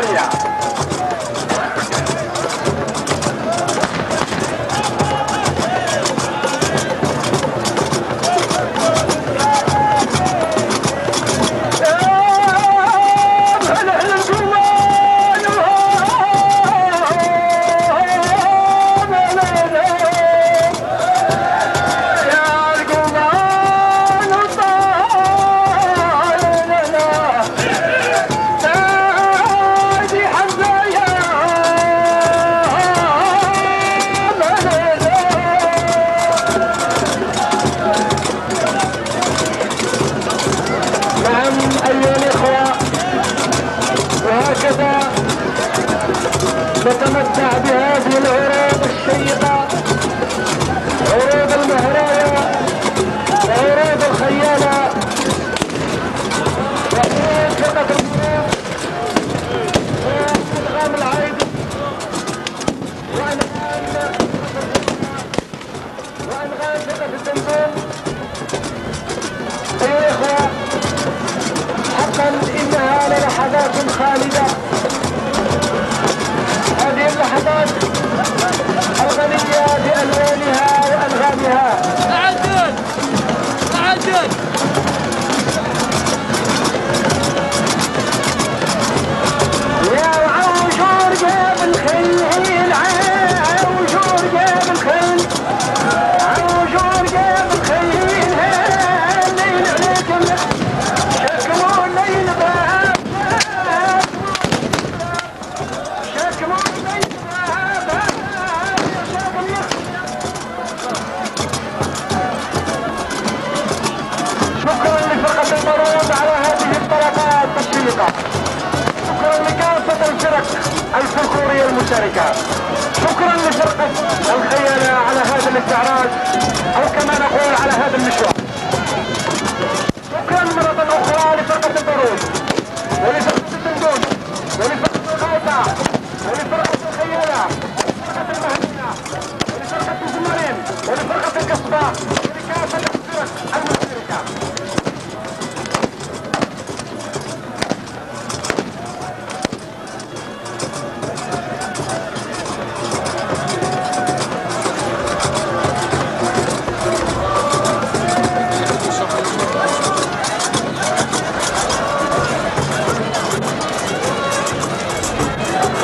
可以啊。الاستعراض أو كما نقول على هذا المشروع. شكرا مرة أخرى لفرقة البارود ولفرقة الدندون ولفرقة الغوطة ولفرقة الخيالة ولفرقة المهنة ولفرقة الزمرين ولفرقة الكسبة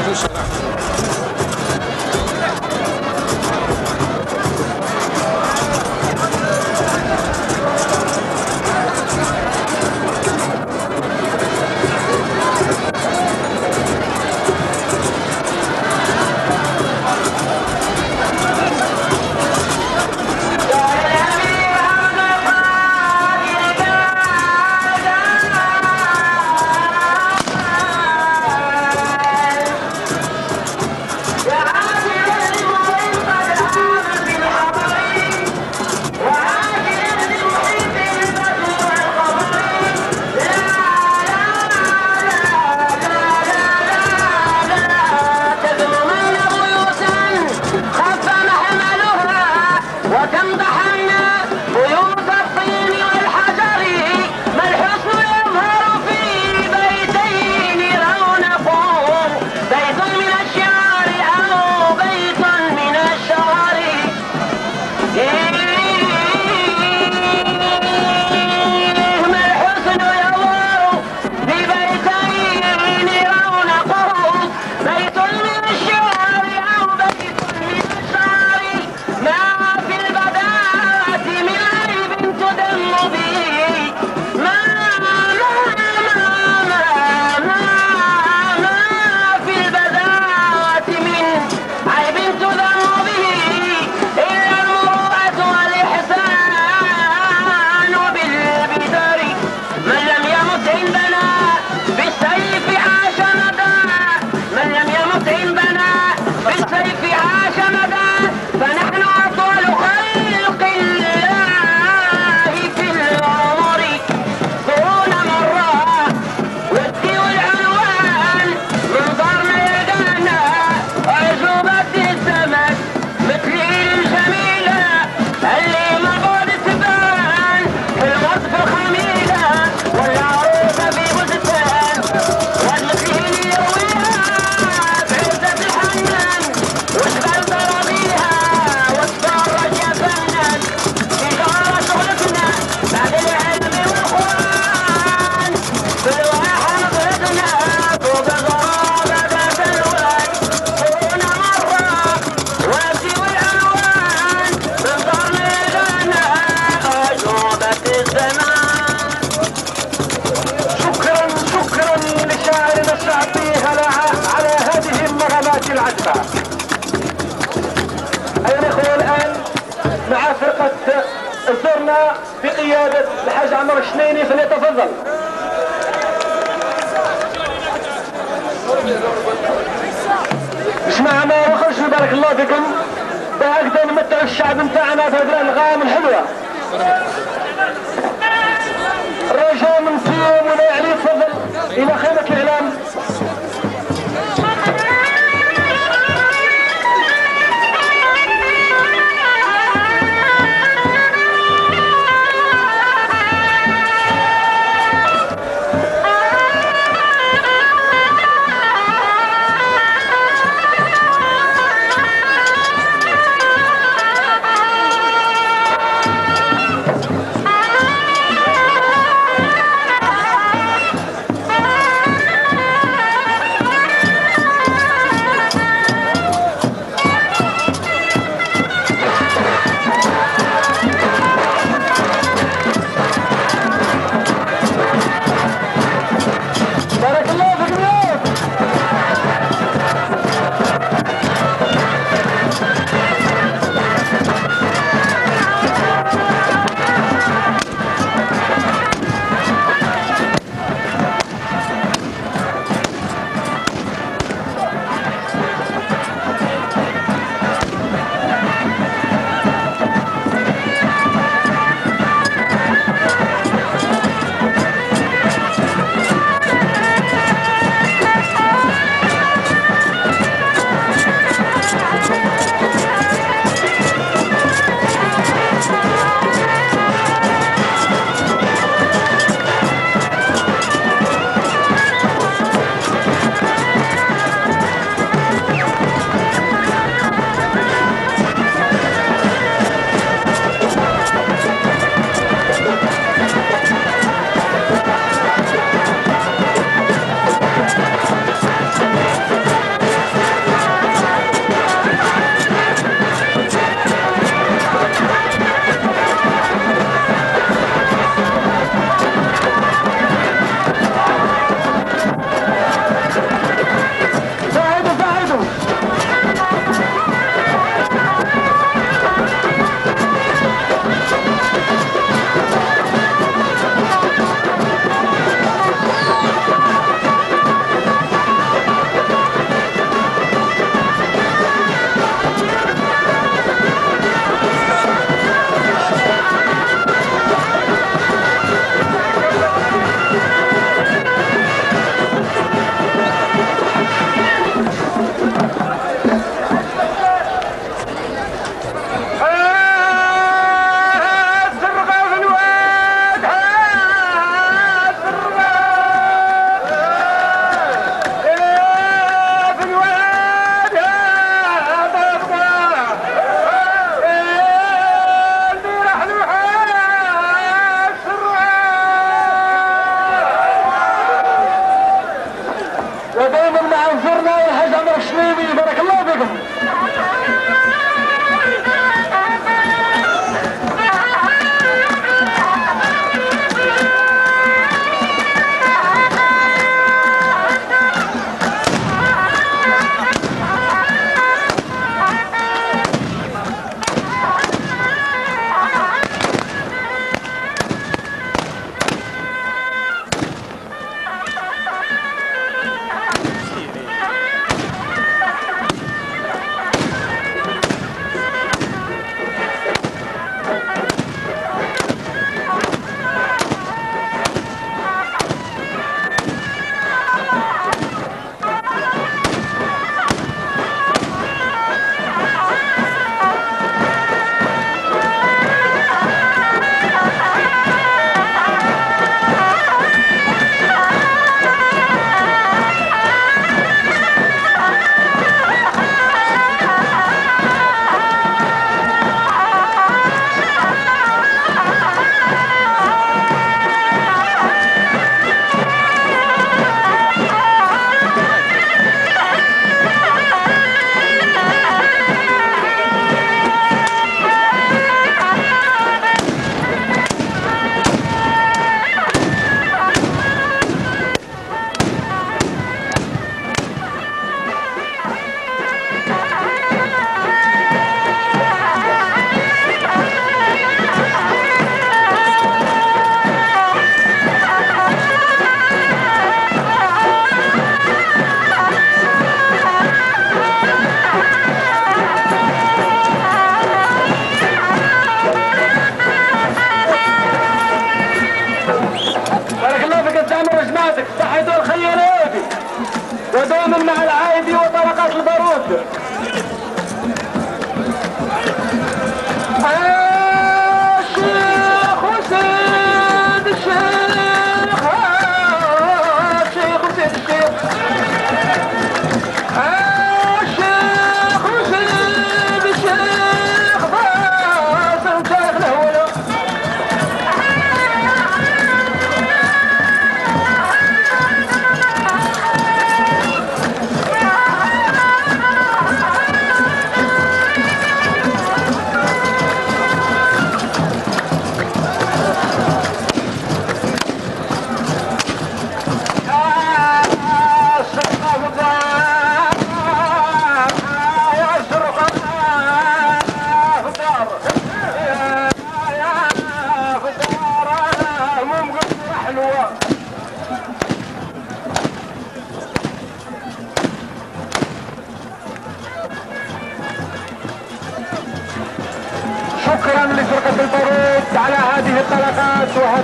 funcionar. اخواننا بقيادة الحاج عمر الشنيني فليتفضل. مش معنا وخرج بارك الله فيكم. بهكذا نمتع الشعب نتاعنا بهذه الالغام الحلوه الرجاء من فيهم ولا عليه تفضل إلى خيمة الإعلام.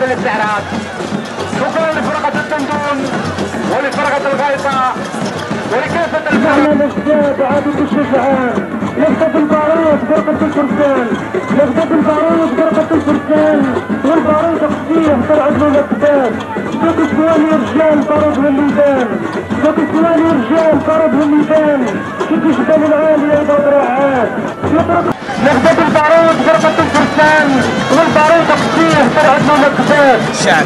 وهذا الاستعراض. شكرا لفرقة التندون ولفرقة الغيطة ولكافة الفرق. الاستاذ عابد الشجعان نخطب البارود فرقة الفرسان. نخطب البارود فرقة الفرسان. والبارود قصير طلعت له الاكتاف ذوك الثواني رجال ضرب الميدان ذوك الثواني رجال ضرب الميدان كيف جبال العالية يضرب رعاد. نخطب البارود فرقة الفرسان والبارود قصير طلعت له الاكتاف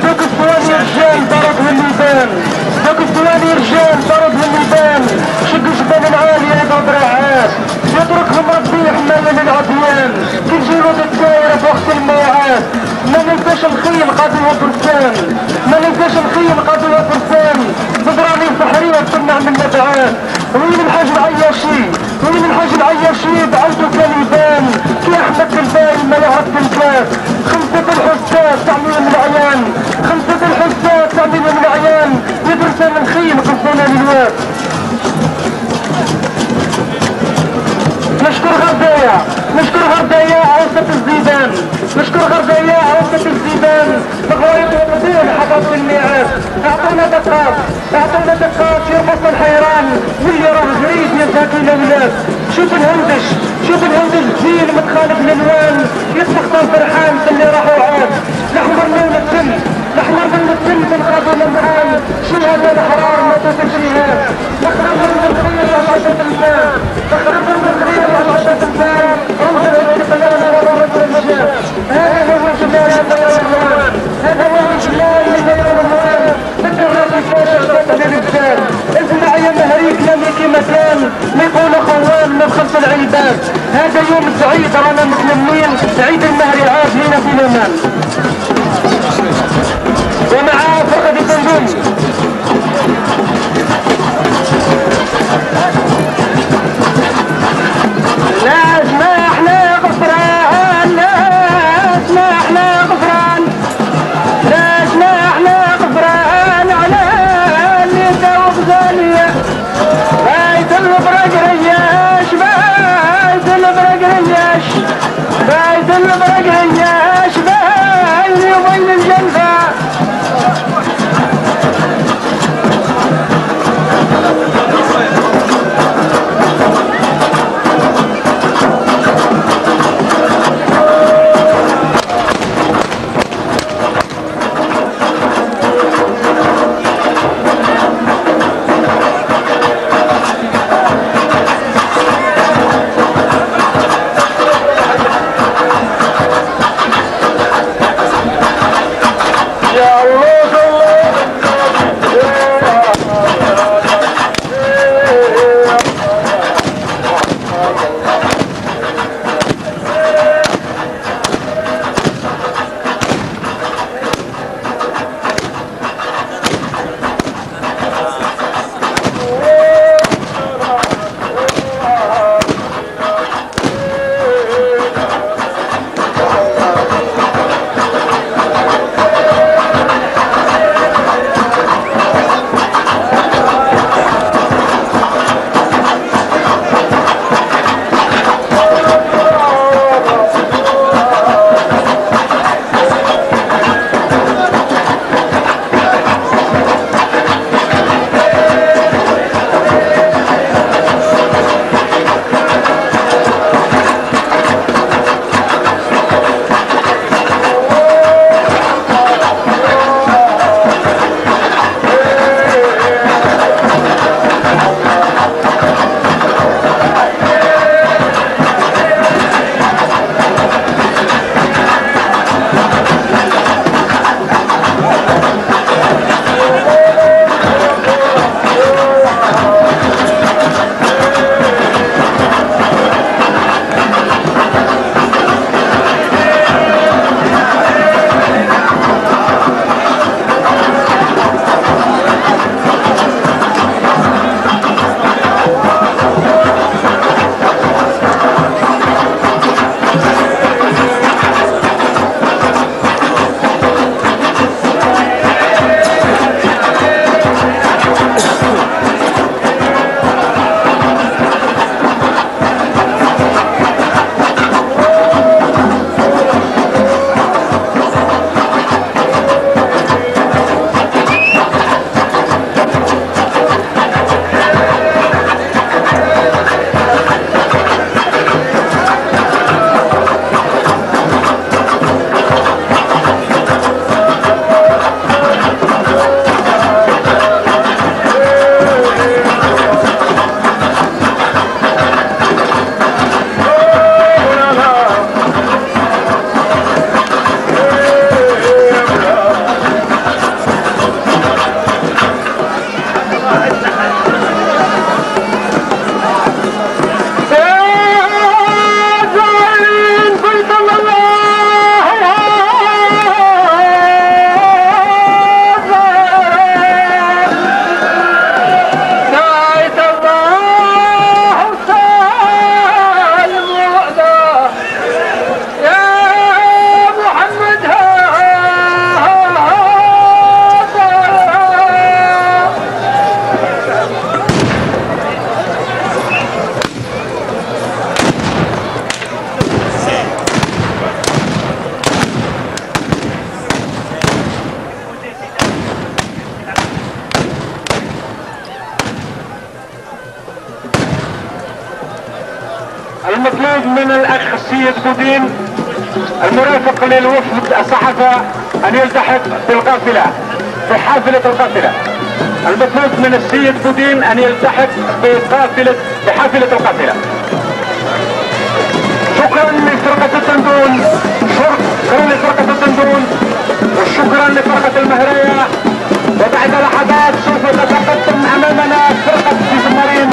ذوك الثواني رجال ضرب الميدان ذوك الثواني رجال ضرب الميدان شق جبال العالية يضرب رعاد يتركهم ربي يحمل للعديان كي جنود الدائرة في وقت الميعاد ما ننساش نخيم قاضي وفرسان. ما ننساش نخيم قاضي وفرسان. بدراني بحرية تمنع من نبعات وين الحاج العياشي؟ وين الحاج العياشي بعلته كان يبان كي أحمد الباي ما يعرف الكاس خمسة الحسات تعمير من العيان. خمسة الحسات تعمير من العيان. يدرسنا نخيم قصونا للواد. نشكر غردية نشكر غردية عوصة الزيدان هذا يوم سعيد رانا متلمين عيد المهري عاد هنا في الامان ومع فرقة التنظيم من الأخ السيد بودين المرافق للوفد الصحفة أن يلتحق بالقافلة بحافلة القافلة. المطلوب من السيد بودين أن يلتحق بقافلة بحافلة القافلة. شكرا لفرقة التندون شكرا لفرقة التندون وشكرا لفرقة المهرية. وبعد لحظات سوف تتقدم أمامنا فرقة سيزمارين